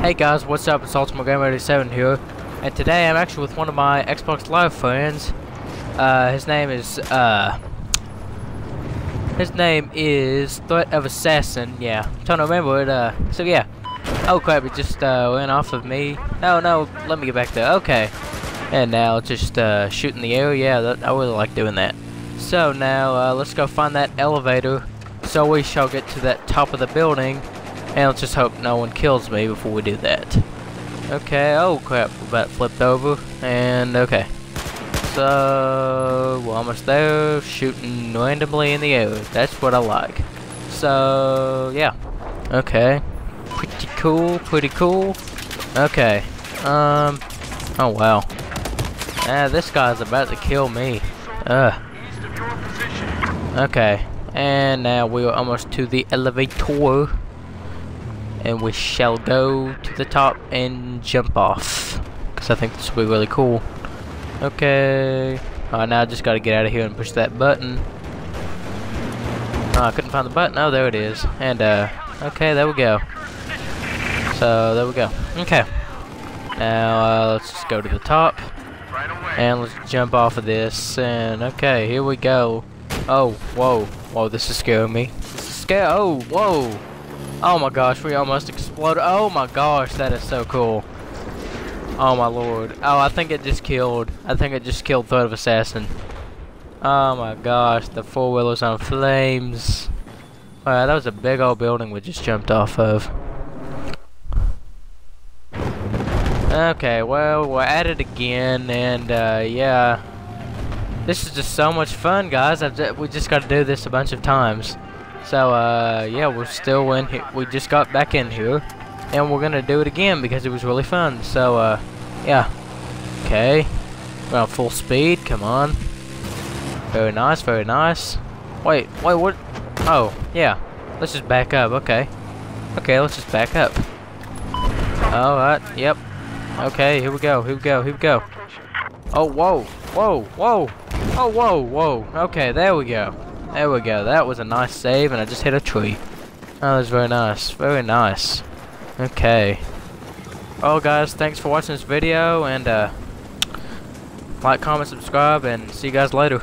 Hey guys, what's up? It's Ultimate Gamer 87 here, and today I'm actually with one of my Xbox Live friends. Uh, his name is, uh, his name is Threat of Assassin, yeah. I'm trying to remember it, uh, so yeah. Oh crap, it just, uh, went off of me. No, no, let me get back there, okay. And now just, uh, shooting the air, yeah, that, I really like doing that. So now, uh, let's go find that elevator, so we shall get to that top of the building, and let's just hope no one kills me before we do that. Okay, oh crap, we're about flipped over, and okay. So, we're almost there, shooting randomly in the air. That's what I like. So, yeah. Okay. Pretty cool, pretty cool. Okay. Um, oh wow. Ah, this guy's about to kill me. Ugh. Okay. And now we are almost to the elevator and we shall go to the top and jump off. Because I think this will be really cool. Okay. Alright now I just gotta get out of here and push that button. Oh, I couldn't find the button. Oh there it is. And uh okay there we go. So there we go. Okay. Now uh, let's just go to the top. And let's jump off of this. And okay here we go. Oh whoa. Whoa this is scaring me. This is scary oh whoa Oh my gosh, we almost exploded. Oh my gosh, that is so cool. Oh my lord. Oh, I think it just killed. I think it just killed Threat of Assassin. Oh my gosh, the four wheelers on flames. Wow, that was a big old building we just jumped off of. Okay, well, we're at it again, and uh, yeah. This is just so much fun, guys. I've, we just got to do this a bunch of times. So, uh, yeah, we're still in here. We just got back in here. And we're going to do it again because it was really fun. So, uh, yeah. Okay. We're on full speed. Come on. Very nice, very nice. Wait, wait, what? Oh, yeah. Let's just back up. Okay. Okay, let's just back up. Alright, yep. Okay, here we go, here we go, here we go. Oh, whoa, whoa, whoa. Oh, whoa, whoa. Okay, there we go. There we go. That was a nice save, and I just hit a tree. That was very nice. Very nice. Okay. Well, guys, thanks for watching this video, and uh, like, comment, subscribe, and see you guys later.